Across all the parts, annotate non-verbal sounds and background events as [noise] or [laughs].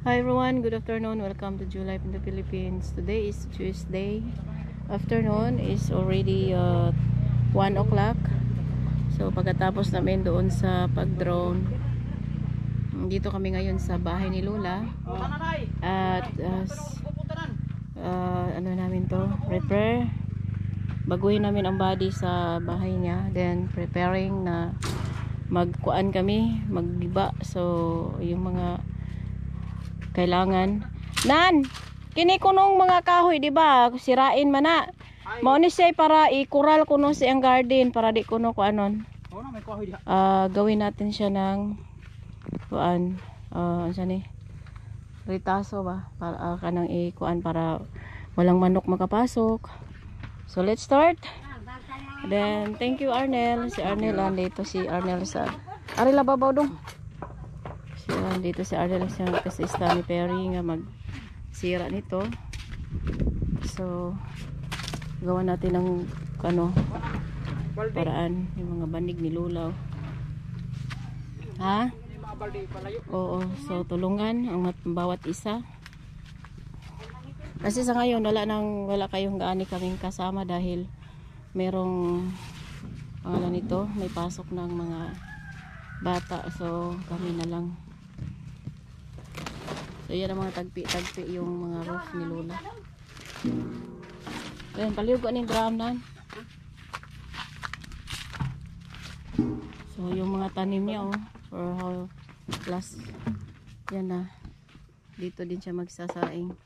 Hi everyone, good afternoon. Welcome to July in the Philippines. Today is Tuesday. Afternoon is already uh, 1 o'clock. So pagkatapos namin doon sa pag-drone, dito kami ngayon sa bahay ni Lola. At uh, ano namin to, prepare. Baguhin namin ang body sa bahay niya. Then preparing na magkuan kami, maggiba. So yung mga kailangan. Nan kini kunong mga kahoy di ba? Sirain man na. Mao ni siya para ikural kuno si ang garden para di kuno ko anon na, may kahoy diha. Ah, gawin natin siya ng kuan uh, ano siya ni? Ritaso ba? Para uh, kanang ikuan para walang manok makapasok. So let's start. Then thank you Arnel. Si Arnel andito si Arnel sa Ari lababaw dong si andito si Arnel sa kasiista ni Perry nga mag sira nito so gawa natin ng ano paraan yung mga banig ni Lulaw ha? Oo, so tulungan ang bawat isa. Kasi sa ngayon wala nang wala kayong gaani kaming kasama dahil merong pangalan nito, may pasok ng mga bata. So kami na lang. So yan ang mga tagpi-tagpi yung mga roof ni Lola. Ayan, paliw ko ni drum nan. So yung mga tanim niya oh, for how plus yan na dito din siya magsasaing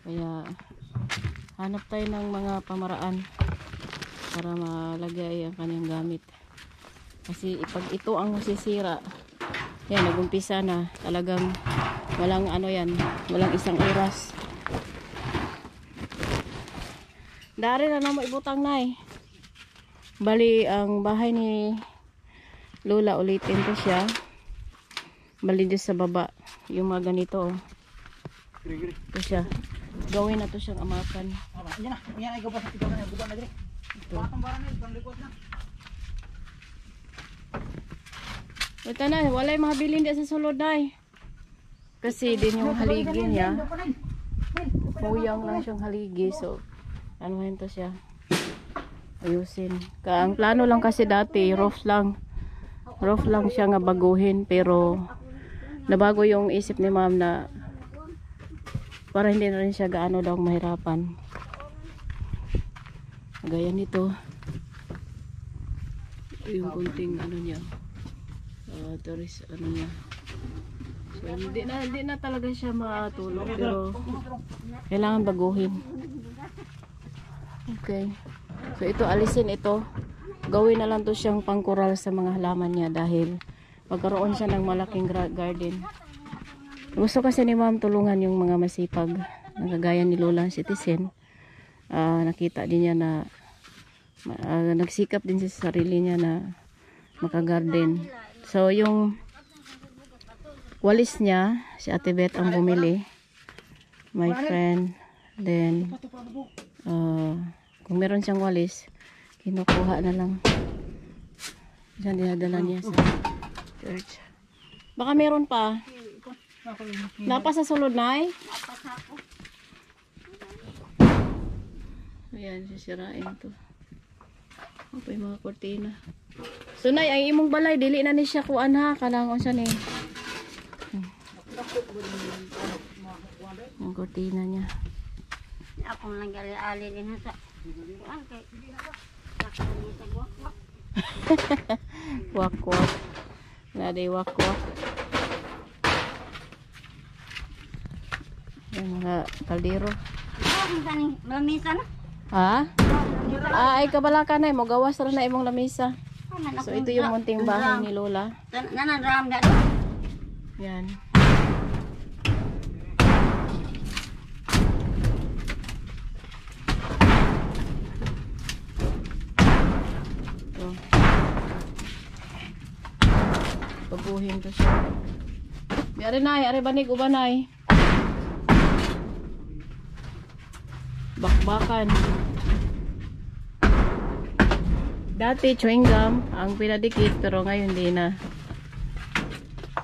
kaya hanap tayo ng mga pamaraan para malagay ang kanyang gamit kasi pag ito ang masisira yan nagumpisa na talagang walang ano yan walang isang oras dari na na mo ibutang na eh bali ang bahay ni Lola ulitin ko siya. Bali dyan sa baba. Yung mga ganito. Oh. Ito siya. Gawin na to siyang amakan. Yan na. Yan gabas. Ikaw na, guba na diri. Patong bara na, ibang likod na. Ito na. Wala yung mga bilin dyan sa sulod. Kasi din yung haligi niya. Puyang lang siyang haligi. So, ano to siya. Ayusin. Ka, ang plano lang kasi dati, roof lang. Roof lang siya nga baguhin. Pero, nabago yung isip ni ma'am na para hindi na rin siya gaano daw mahirapan. Gaya nito. Ito yung kunting ano niya. Uh, tourist ano niya. So, hindi na, hindi na talaga siya makatulog pero kailangan baguhin. Okay. So ito alisin ito. Gawin na lang to siyang pangkural sa mga halaman niya dahil magkaroon siya ng malaking garden. Gusto kasi ni ma'am tulungan yung mga masipag na kagaya ni Lola Citizen. Ah, nakita din niya na ah, nagsikap din siya sa sarili niya na makagarden. So yung walis niya, si Ate Beth ang bumili. My friend. Then, ah, kung meron siyang walis, kinukuha na lang. Diyan dinadala niya sa church. Baka meron pa. Napa sa sulod Ayan, sisirain to. Apa yung mga kortina. So, nay, ang imong balay, dili na ni siya kuan ha. Kanang unsa ni. Ang kortina niya. Ako lang gali-ali din sa. Kuan kay. [laughs] Sa buwak. Wak-wak. Naday wak-wak. Yan mga kaldero. Ah, lamisa na. Ha? Ah, ay kabala ka na. Mo gawas ra na imong lamisa. So, ito yung munting bahay ni Lola. Nana ram da. Yan. Ito. Baguhin ko siya. Di ari nay, ari banig ubanay. Bakbakan. Dati chewing gum ang pinadikit pero ngayon di na.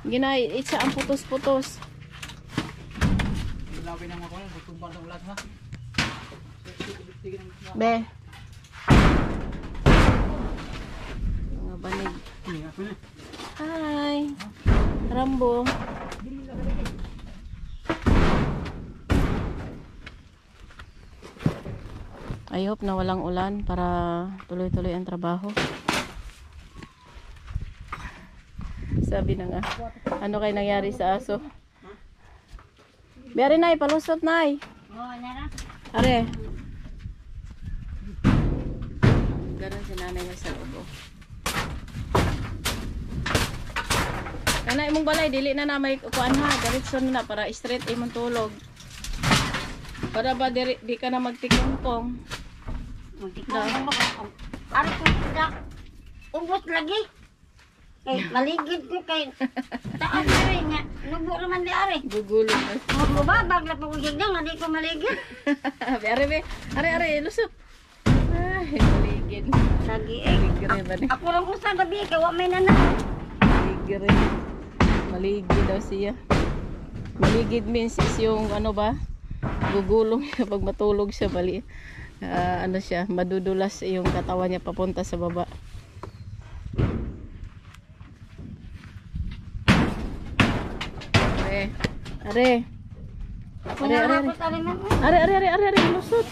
Ginay, itsa ang putos-putos. Be. Mga banig. Hi. Rambo. I hope na walang ulan para tuloy-tuloy ang trabaho. Sabi na nga, ano kay nangyari sa aso? Biyari nay, palusot nay. Are. Ganon si nanay nga sa oh. Kana imong balay dili na na may kuan ha, diretso na para straight imong tulog. Para ba diri, di ka na magtikongkong. Mo ko. Ari ko sila. Ubos lagi. Kay maligid ko kay taas na rin nga. Nubo naman di ari. Gugulong na. Magbabag na pagugig nga, hindi ko maligid. are [laughs] be, are are lusot. Ay, maligid. Lagi eh. Maligid ni? Ako lang usa gabi, kay wa may nana. Maligid. Maligid daw siya. Maligid means is yung ano ba? Gugulong siya pag matulog siya bali. Ah, ano siya, madudulas yung katawan niya papunta sa baba. Are. Are. Are, are, are. Are, are, are, are, are, lusot.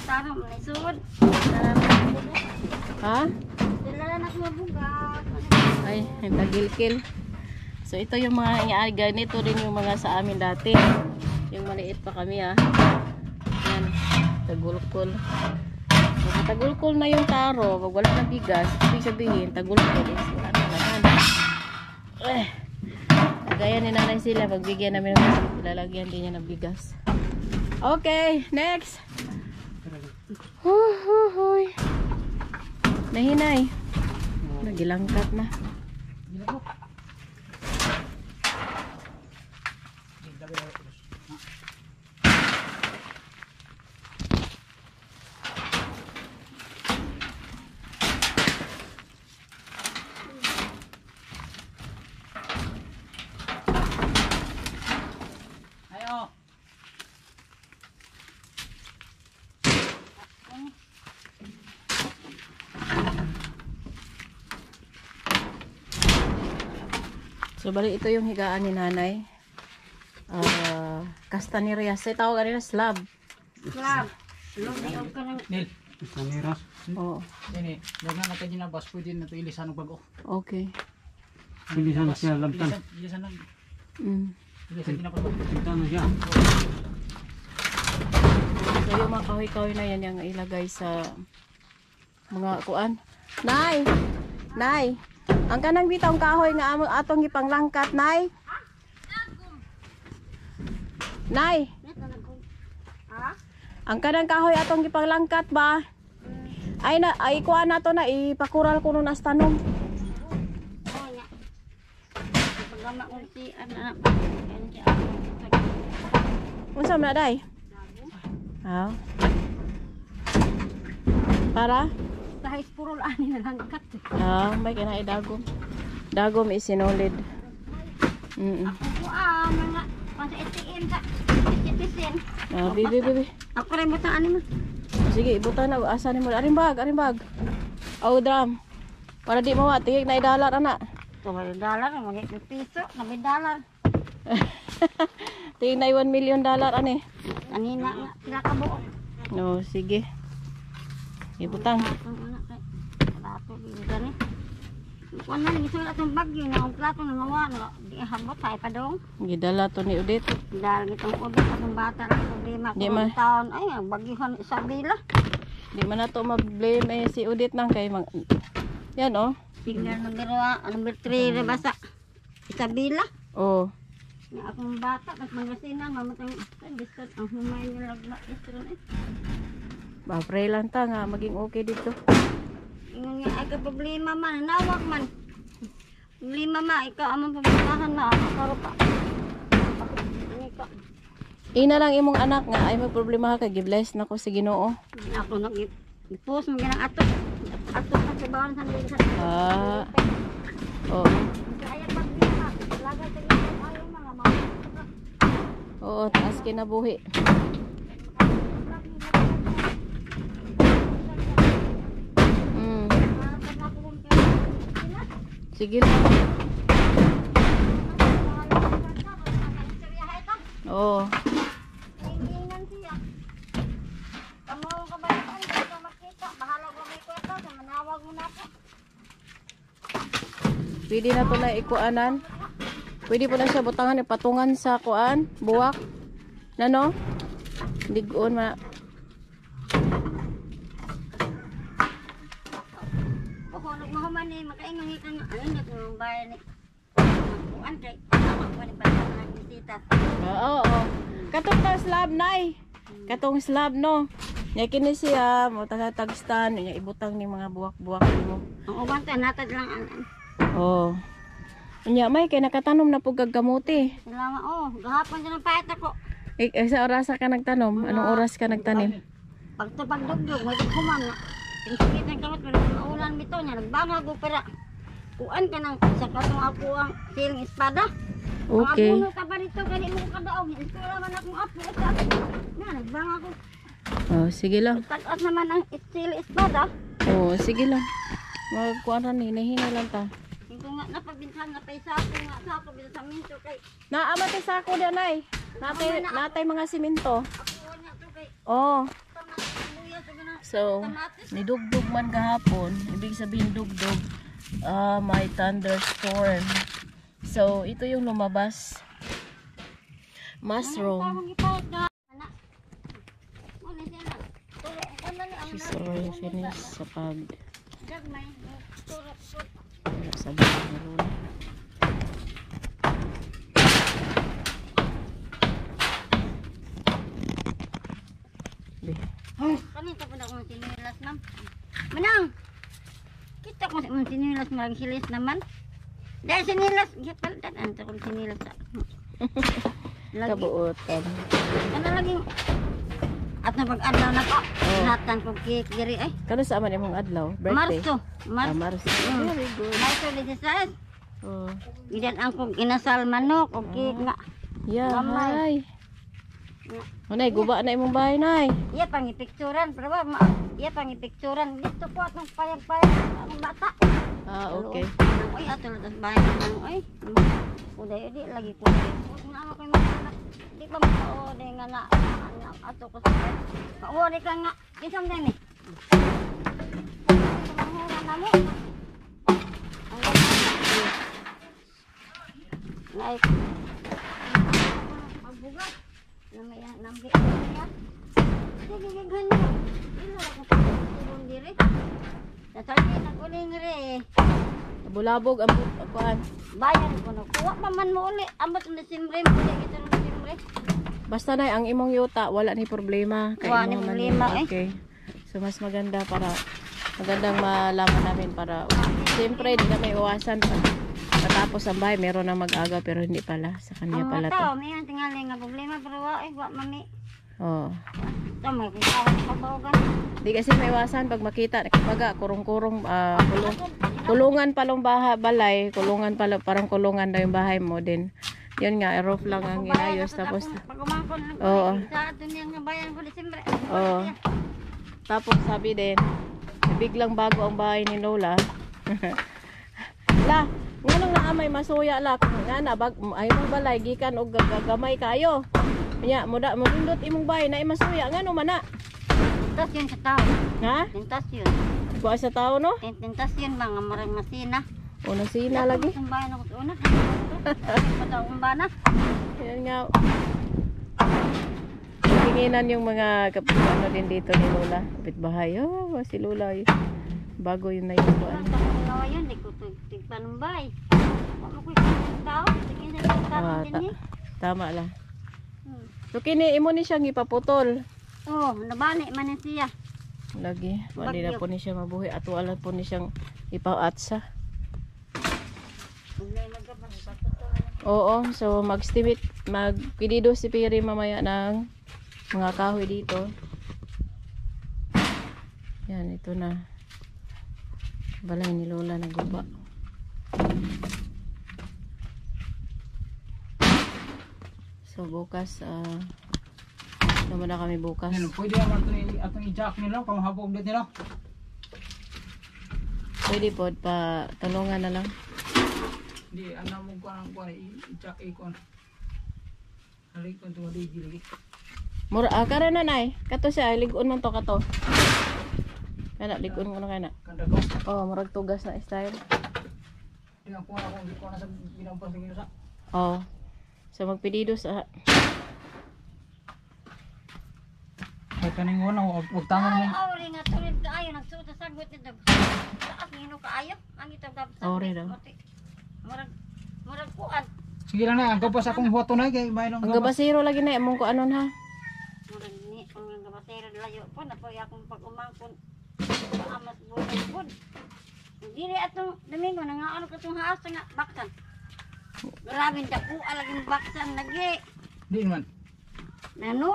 Ha? Ay, nagilkil. So ito yung mga nga ganito rin yung mga sa amin dati. Yung maliit pa kami ah. Yan, tagulkol. Pag tagulkol na yung taro, pag wala na bigas, ibig sabihin, tagulkol is wala na laman. Eh, kagaya ni nanay sila, pagbigyan namin ng bigas, ilalagyan din niya ng bigas. Okay, next. Huh, huh, huy. Nahinay. Nagilangkat na. Ayo. So, bali ito yung higaan ni nanay. Ah, Castaneria. Sa tawag kanila slab. Og ng Nil. Maniras. Oo. Ini, wag na natin ginabas, pwede na ito ilisan ng bago. Okay. Bilisan na siya lamtan. Ilisan, ilisan ng, Mm. ilisan bago. Kita na siya. So, yung mga kahoy-kahoy na yan yung ilagay sa mga kuan. Nay! Nay! Ang kanang bitong kahoy nga amo atong gipanglangkat, Nay! Nay! Ha? Ang kanang kahoy atong gipanglangkat ba? Ay na ay nato na ipakural kuno na pa. Yan siya ako. Unsa man day? Aw. Para? Kahit puro ani na lang kat. Ah, may kinai dagom. Dagom is sinulid. Mm. Ako ah, mga pasa ATM ka. Citizen. Ah, bibi bibi. Ako rin mo ani mo. Sige, ibutan na asa ni mo. Aring bag, aring bag. Oh, drum. Para di mo tingig na idalar ana. Tumal dalar, mga piso, nabi dalar. [laughs] tingig na 1 million dollar ani. Kanina nga, sila ka buo. No, sige. Ibutang. Ang anak kay plato din gani. Kung ano ni sulat ang bagyo na ang plato na nawa na di habot sa ipadong. Gidala to ni Udit. Dahil itong ubi akong bata ang problema Di ko ang taon ay ang bagyohan sa bila. Di man na to ma-blame eh, si Udit nang kay mag... Yan oh. Tingnan numero ah, number 3 na basa. Isabela. Oh. Nga akong bata at mangasina mamatang ay biskat ang humay nila lagla istron eh. Ba, pray lang ta nga maging okay dito. Nga ay ka problema man nawak man. Problema ma ikaw amang problemahan na karo pa. Ina lang imong anak nga ay may problema ka gibless na ko sa Ginoo. Ako nag ipos mo ginang ato. Ato sa sabawan sa sa. Ah. Oh. Ay Oo, taas kinabuhi. Mm. Mo na ako. Pwede na to na ikuanan. Pwede po na siya butangan ipatungan sa kuan, buwak. Nano? Digon ma. Ako, nagmahuman ni, makaingang ikan nga. Ano na kung bayan ni? Kuan kay, tama ko ni pala ng bisita. Oo, oo. Katong ta slab nay. Katong slab no. Nya kini siya mo taga tagstan nya ibutang ni mga buwak-buwak mo. Ang uban to, natad lang ang Oh. Nya may kay nakatanom na pug gamuti. Salamat, oh, gahapon ang payat ako. Ik eh, sa oras ka nagtanom? Anong oras ka nagtanim? Pag ito pagdugdog, may kuman na. Pinsipit ng kamot, maulan bito niya, nagbanga ko para kuan ka ng sa katong ako ang siling espada. Okay. Ang abuno ka pa dito, kani mo kadaog, ispira man akong apo. Ito, na, nagbanga ko. Oh, sige lang. Tagas naman ang siling espada. Oh, sige lang. Magkuan ra ni nahinay lang ta. Hindi nga napabintan nga pa isa ako nga sa ako bisa sa minto kay Naamate sa ako diyan ay. Natay natay mga simento. ako Oh. sa So, nidugdog man kahapon. Ibig sabihin dugdog. Ah, may thunderstorm. So, ito yung lumabas. Mushroom. She's already finished sa pag sa bahay. Kanito po na kung sinilas, ma'am. Manang! Kita kung sinilas, marang silis naman. Dahil sinilas, gipaldan. [laughs] Ano kung sinilas sa... Lagi. Kabuotan. Ano laging... At napag-adlaw na po. Hatan ko cake diri ay. Kano sa aman imong adlaw? Birthday? Marso. Ah, Marso. Marso. Mm. Very good. Marso 16. Oh. Idan ang kong inasal manok o cake nga. Yeah, Mamay. hi. O nay, guba na imong bahay, nay. Iya pang ipikturan, pero ma. Iya pang ipikturan. Dito po atong payag-payag ang bata. Ah, okay. Nang oy ato lang bahay nang oy. Uday di lagi ko. Huwag na ako kay mga anak. Di pa mo de nga na ano, ato ko sa. Mauri ka nga. Kisam din eh. Mahura na mo. Ang ganda. Like. Magbugat. Namaya nambi. Sige, gaghan mo. Ilo ako pa. Tulong na. Bulabog ang ang kuan. Bayan ko na. Kuha pa man mo uli. Ambot na simbre. Muli kita ng simbre. Basta nay, ang imong yuta wala ni problema. Kay Wala ni man problema, eh. Okay. So mas maganda para magandang malaman namin para siyempre di kami iwasan pag matapos ang bahay meron na mag-aga pero hindi pala sa kanya Ang pala mga to. tao, may ang tingali nga problema. Pero wa, eh, wa mami. Oh. May. Di kasi maiwasan pag makita kapag kurong-kurong ah, kulong kulungan palong baha balay, kulungan pala parang kulungan daw yung bahay mo din. Yun nga, roof lang ang inayos tapos. Oo. Oo. Tapos sabi din, biglang bago ang bahay ni Lola. [laughs] la, nganong naamay masuya la nga na bag ay mo balay gikan og gagamay kayo. Nya muda mundot imong bahay na masuya ngano man na. Tintas yun sa tao. Ha? Tintas yun. Kuha sa tao no? Tintas yun mga marang masina. O nasina lagi. Ang bayan ako sa una. Pataw kong bana. Yan nga. Tinginan yung mga kap ano din dito ni Lola. Kapitbahay. Oh, si Lola. eh. Bago yun na yung. Ang tawa yun, di ko tigpanumbay. Ano ko yung tao? Tingin sa yung tao Ah, din eh. tama lang. Hmm. So kini imo ni siyang ipaputol. Oh, nabani man siya. Lagi, wali na po ni siya mabuhi at wala po ni siyang ipaatsa. Oo, so mag-estimate, mag-pidido si Piri mamaya ng mga kahoy dito. Yan, ito na. Balay ni Lola na guba. So bukas uh, naman na kami bukas. Nilo, pwede naman ito atong i-jack nila kung habog ulit nila. Pwede po pa tulungan na lang. Hindi, ano mo ko ang kuha i-jack ikon. Halik ko ito ligi lagi. Mura ah, kara na nay. Kato siya ligon man to kato. Kana ligon ko na kana. Oh, murag tugas na style. Tingnan ko na kung hindi ko na sa ginampas ng sa. Oh. So magpedido sa Ay kaning wala, wag Ay, mo. awri nga tulid kaayo nagsuot sa sagot ito. Taas ngino kaayo. Ang ito gab. Awri daw. Murag murag kuan. Sige lang na, ang kapas akong buhato na kay may nang Ang gabasiro lagi na among ko anon ha. Murag ni ang gabatero layo po na po akong pag-umangkon. Amas buhay pud. Dili atong domingo na nga ano katong haas nga baksan. Grabe ta po alaging baksan lagi. Di man.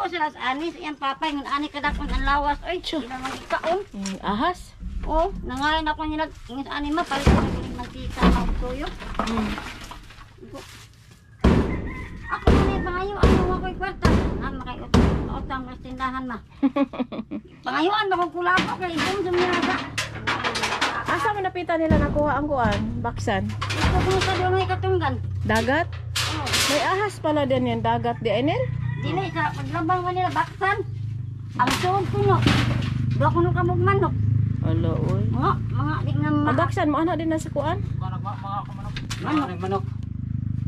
Sila sa anis iyang papay ngun ani kadakon ang lawas oy. Ila magikaon. Mm, ahas. Oh, nangayon ako nila ingis ani ma palit ko ng mantika ng tuyo. Mm. Ako na ni pangayo ano mo ko'y kwarta. Ah, makay utang mas tindahan ma. [laughs] Pangayuan kulako kay ibong sumirasa. Asa mo napita nila nakuha ang kuan? Baksan. Ito kung sa doon may katunggan. Dagat? Oh, May ahas pala din yan. Dagat di Enel? dili sa paglabang ko nila baksan. Ang suod ko no. Do ko no kamog manok. Alo, uy. Mga mga di nga Ang ma. baksan mo, ano din na sa kuan? Manok mga mga manok. Manok. manok.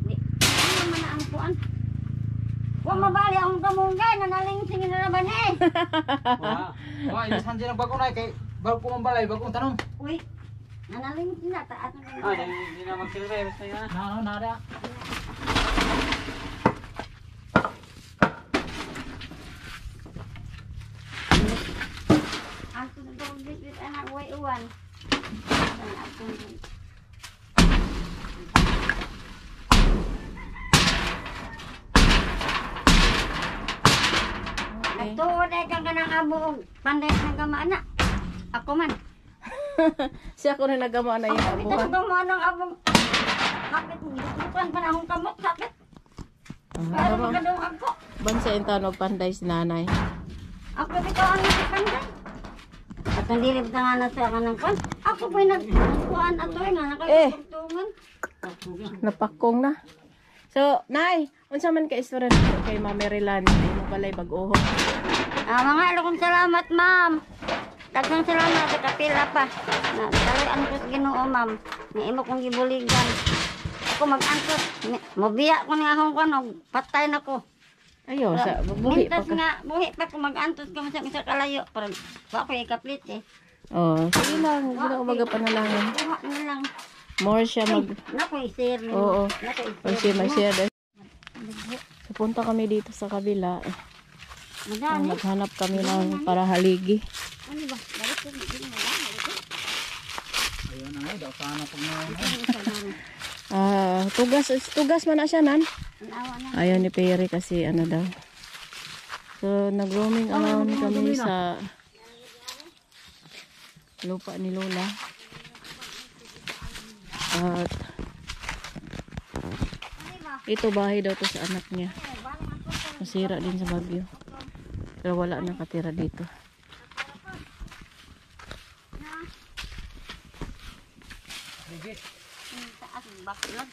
Di. Ano man ang kuan? Wa mabali akong kamunggan [laughs] na nalingsing na naman eh. Wah. Wah, ini sanjay nang bago na kay bago ko mambalay, bagong tanong. Uy. Nanaling na taas ng Ah, hindi na magsilbi. Basta yan. Na ano na ada. Ang sunod bitbit anak way uwan. Ang atong Okay. Nagtuod ay kang kanang abo og panday ng gamana. Ako man. [laughs] Siya ko na nagama na yung Ang abuhan. ng gamana ng abong. Kapit bukan pa na akong kamot kapit. Tama. magkadong ako. Bansa yung tanog panday si nanay. Ako bitaw ang nasi panday. At ang dilib na nga na sa kanang kwan. Ako po'y nagkuhan ato nga Eh. nakapagtungan. Napakong na. So, Nay, unsa man ka istorya kay Ma'am Maryland? Ay mo balay bag-oho. Ah, mga alokong salamat, ma'am. Daghang salamat sa kapila pa. Na ang ko sa Ginoo, ma'am. Ni imo kong gibuligan. Ako mag-antos. Ni- Mobiya ko nga akong kuno, patay na ko. Ayo, sa buhi pa ka. nga, buhi pa ko mag-antos ko sa isa kalayo. Pero wa ko ikaplit eh. Oh, sige lang, hindi na umaga panalangin. Kuha na lang. More siya mag Nako i-share mo. Oo. Pag siya mag-share din. So, punta kami dito sa kabila. Eh, Madani. maghanap kami ng para haligi. Ano ba? Balik ko. Hindi mo. Balik ko. Ayun na, daw sana pag na. Sa lang? Ah, tugas tugas man na siya nan. Ayaw ni Perry kasi ano daw. So, nag-roaming around kami sa lupa ni Lola. At ito bahay daw to sa anak niya. Masira din sa bagyo. Pero wala nakatira dito. Taas, baklat.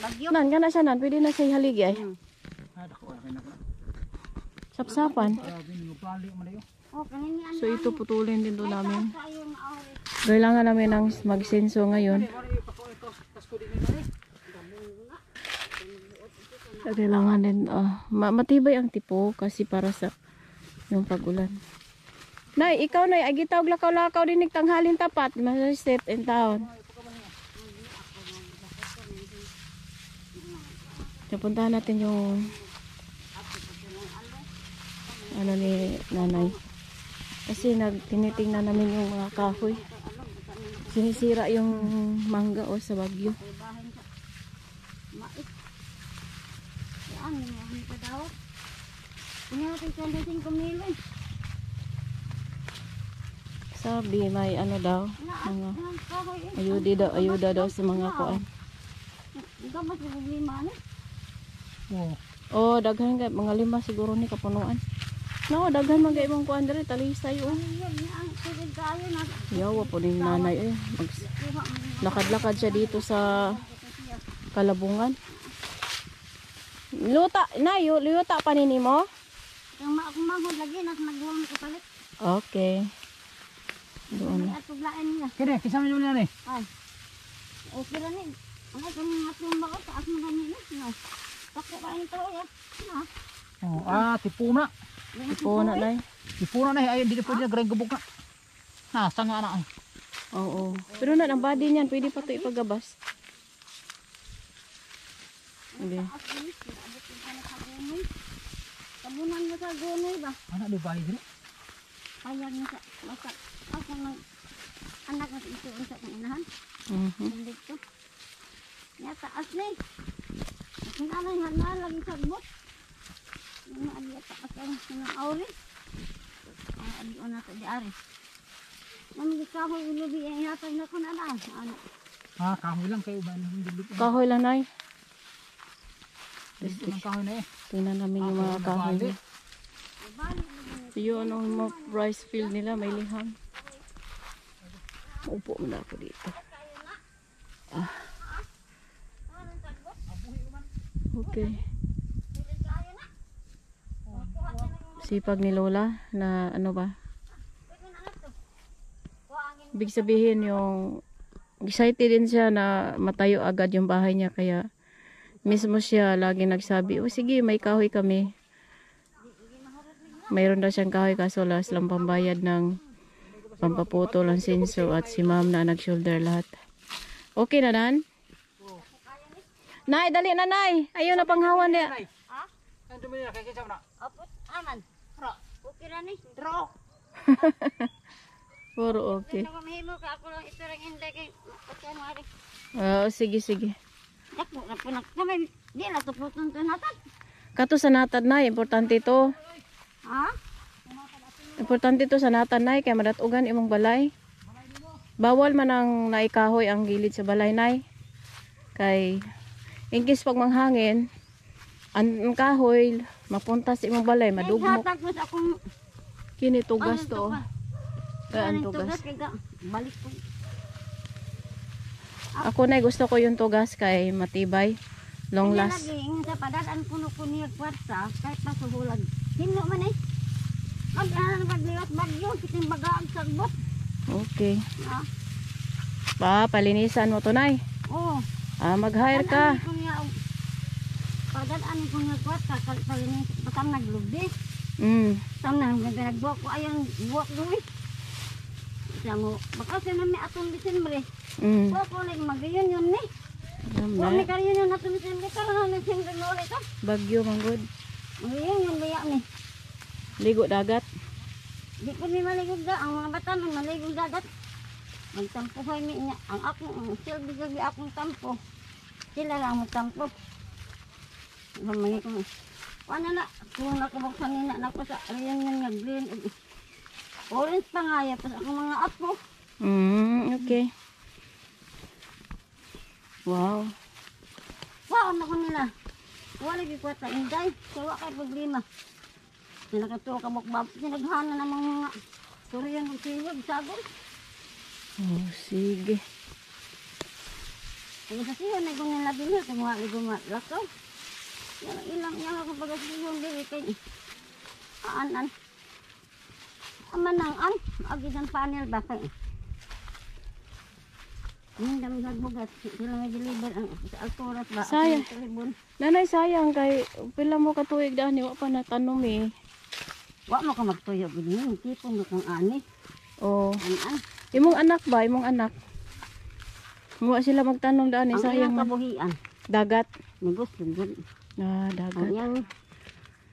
Bagyo. Nan, kana siya nan. Pwede na siya haligi ay. Na. Sapsapan. So ito putulin din to namin. Kailangan namin ng magsenso ngayon. Kailangan din, ma- matibay ang tipo kasi para sa yung pag-ulan. Nay, ikaw nay, agi tawag lakaw-lakaw din tanghalin tapat, mas step in town. So, puntahan natin yung ano ni nanay. Kasi nagtinitingnan namin yung mga kahoy. Sinisira yung mangga o sa bagyo. Mais. Yan, mga pa daw. Ano natin sa 5 milo eh. Sabi may ano daw, mga ayudi daw, ayuda daw sa mga kuan. Gamas yung problema na. Oh, Oh, daghan ka mga lima siguro ni kapunuan. No, daghan man kay imong kuan diri talisay oh. Ang. Yawa po ni nanay eh. Lakad-lakad siya dito sa kalabungan. Luta, na, yu- luta pa nini mo? Yung ma akong mahod lagi nas nagluwang ko palit. Okay. Doon. At tuglain niya. Kini, kisama nyo na ni. Ay. Okay ra ni. Ano kung matumba ko taas mo ganun ni. No. Pako ka ni to ya. No. Oh, ah, na nay. Tipuna na, ay, hindi na pwede na gubok na. Nasa nga na. ay. Oo. Pero na ang body niyan, pwede pa 'to ipagabas. Hindi. Kabunan mo sa gunoy ba? Anak di bahay diri. Payag mo sa basta ako nang anak na ito ang sa kong inahan. Mhm. Ko. Ya taas ni. Ano nga na lagi sa bot. Yung ali taas ang sinang auri. Ang ali ona sa di ari. Nang di ka ho ulubi ang yatag na ko na na. Ano? Ah, kahoy lang kayo ba? Kahoy lang nay. Dito ng kahoy na eh. Tingnan namin yung mga kahoy yun ang mga rice field nila, may liham. Upo muna ako dito. Ah. Okay. Sipag ni Lola na ano ba? Ibig sabihin yung excited din siya na matayo agad yung bahay niya kaya mismo siya lagi nagsabi, oh sige may kahoy kami. Mayroon daw siyang kahoy kaso wala silang pambayad ng pampaputol ng sinso at si ma'am na nag-shoulder lahat. Okay na nan? Nay, dali na nay. Ayun na panghawan niya. Ha? Ano mo kaya kisama na. Apot aman. Pro. Okay ra ni. Draw. Puro okay. Ano ko mahimo ka ako lang ito ring hindi kay patay mo ari. Ah, sige, sige. Dako na po na kami di na to putong to natat. Kato sa natad na, importante to. Ha? Importante to sa natad na, kaya madatugan imong balay. Bawal man ang naikahoy ang gilid sa balay nay. Kay in case pag manghangin, ang ang kahoy mapunta sa imong balay, madugmok. Hatag mo sa akong Kini tugas to. Kaya ang tugas. balik ko. Ako na gusto ko yung tugas kay matibay. Long last. lagi sa padadaan kuno ko niya kwarta kahit pa suhulag. Hino man eh. Ang ano na pagliwas bagyo kiting sa bot. Okay. Ha? Pa, palinisan mo to nay. Oh. Ah, mag-hire ka. Niya og- Padadaan ko niya kwarta kal palinis patang naglubi. Mm. Tam na nagbuwak ko ayang buwak duwi. Siya mo, baka siya na may atong Disembre. Mm. Buwak ko ulit mag-yun yun ni. Alam Buwak na. ni karin yun atong Disembre. Karoon na Disembre na ulit ha. Bagyo manggod. Mag-yun yun baya ni. Ligo dagat. Di ko ni maligog da. Ang mga bata may maligog dagat. Magtampuhay mi niya. Ang akong, silbi gabi akong tampo. Sila lang magtampo. Mamaya ko. Ano na, kung nakabuksan nila na ko sa reunion nga green. Orange pa nga yan. Tapos akong mga apo. Mm, okay. Wow. Wow, ano ko nila. Wala di ko ta inday. Sawa kay problema. Sila ka to kabukbab. Sinaghana ng mga Korean ng siwag, sagol. Oh, sige. Kaya sa siya, na kung nila bilhin, kung wala kong lakaw. Yan ang ilang yan ako pag siya dili kay aan-an. Aman ang an, agi ng panel ba kay. Yung dami sa bugat, sila may deliver ang sa alturas ba? Sayang. Nanay, sayang kay pila mo katuig daan wa pa natanom eh. Wa mo ka magtuyo gud ni, tipon mo kung ani. Oh, An-an. Imong anak ba, imong anak? Wa sila magtanom daan eh, Ang sayang. ilang man. kabuhian, Dagat. negos gud. Ah, Ang dagat. iyang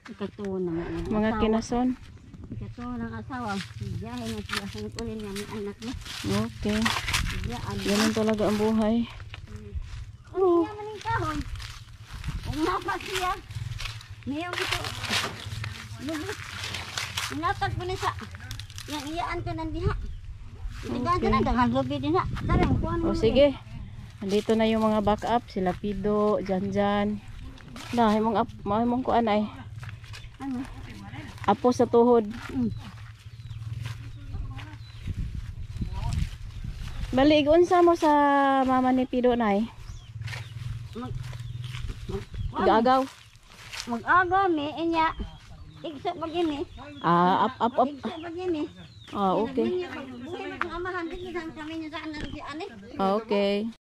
ikatuon na mga Mga asawa. kinason. Ikatuon ng asawa, biyahe na sila sa kulin niya, may anak na. Okay. Biyaan. Ganun talaga ang buhay. Oh. Ang naman yung kahon. Kung napa siya, mayroon ito. Lubos. Inatag ko na siya. Yang iyaan ko ng diha. Inigaan ko Okay. na. O sige. Andito na yung mga backup, sila Pido, Janjan. Na, himong ap, mahimong kuan ay. Ano? Apo sa tuhod. Mm. Bali, unsa mo sa mama ni Pido nay? Mag, Gagaw. mag-agaw mi, inya. Igso pag ini. Ah, up, up, up. Igso pag ini. Ah, okay. Ah, okay.